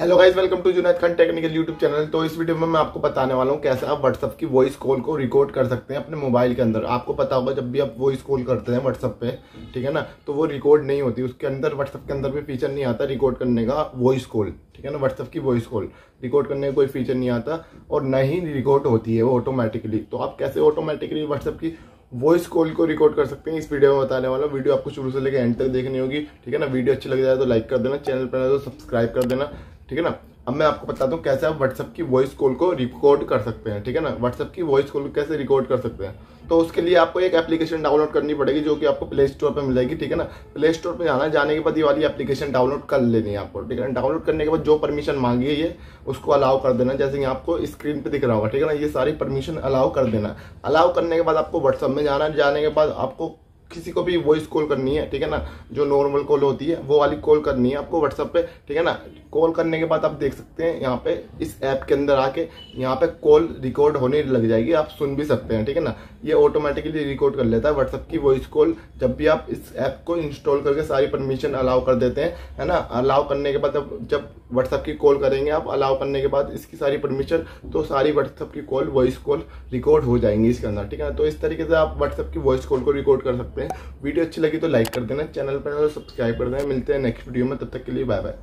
Hello guys welcome to Junaid Khan technical YouTube channel तो इस video में मैं आपको बताने वाला हूँ कैसे आप व्हाट्सअप की वॉइस कॉल को रिकॉर्ड कर सकते हैं अपने मोबाइल के अंदर। आपको पता होगा जब भी आप वॉइस कॉल करते हैं व्हाट्सअप पे, ठीक है ना? तो वो रिकॉर्ड नहीं होती, उसके अंदर व्हाट्सअप के अंदर भी फीचर नहीं आता रिकॉर्ड करने का वॉइस कॉल ठीक है ना? व्हाट्सअप की वॉइस कॉल रिकॉर्ड करने का कोई फीचर नहीं आता और न ही रिकॉर्ड होती है वो ऑटोमेटिकली तो आप कैसे ऑटोमेटिकली व्हाट्सअप की वॉइस कॉल को रिकॉर्ड कर सकते हैं, इस वीडियो में बताने वाला वीडियो आपको शुरू से लेकर एंड तक देखनी होगी, ठीक है ना? वीडियो अच्छी लग जाए तो लाइक कर देना चैनल पर तो सब्सक्राइब कर देना। ठीक है ना? अब मैं आपको बताता हूँ कैसे आप व्हाट्सएप की वॉइस कॉल को रिकॉर्ड कर सकते हैं, ठीक है ना? व्हाट्सएप की वॉइस कॉल कैसे रिकॉर्ड कर सकते हैं? तो उसके लिए आपको एक एप्लीकेशन डाउनलोड करनी पड़ेगी जो कि आपको प्ले स्टोर पर मिल जाएगी ठीक है ना? प्ले स्टोर पर जाना जाने के बाद ये वाली एप्लीकेशन डाउनलोड कर लेनी है आपको, ठीक है ना? डाउनलोड करने के बाद जो परमिशन मांगी है ये, उसको अलाउ कर देना। जैसे कि आपको स्क्रीन पर दिख रहा होगा, ठीक है ना? ये सारी परमिशन अलाउ कर देना। अलाउ करने के बाद आपको व्हाट्सएप में जाना, जाने के बाद आपको किसी को भी वॉइस कॉल करनी है, ठीक है ना? जो नॉर्मल कॉल होती है, वो वाली कॉल करनी है आपको व्हाट्सअप पे, ठीक है ना? कॉल करने के बाद आप देख सकते हैं यहाँ पे, इस ऐप के अंदर आके यहाँ पे कॉल रिकॉर्ड होने लग जाएगी, आप सुन भी सकते हैं, ठीक है ना? ये ऑटोमेटिकली रिकॉर्ड कर लेता है व्हाट्सअप की वॉइस कॉल जब भी आप इस ऐप को इंस्टॉल करके सारी परमिशन अलाउ कर देते हैं, है ना? अलाउ करने के बाद जब व्हाट्सअप की कॉल करेंगे आप अलाउ करने के बाद इसकी सारी परमिशन तो सारी व्हाट्सअप की कॉल वॉइस कॉल रिकॉर्ड हो जाएँगी इसके अंदर, ठीक है ना? तो इस तरीके से आप व्हाट्सएप की वॉइस कॉल को रिकॉर्ड कर सकते हैं वीडियो अच्छी लगी तो लाइक कर देना, चैनल पर सब्सक्राइब कर देना। मिलते हैं नेक्स्ट वीडियो में, तब तक के लिए बाय बाय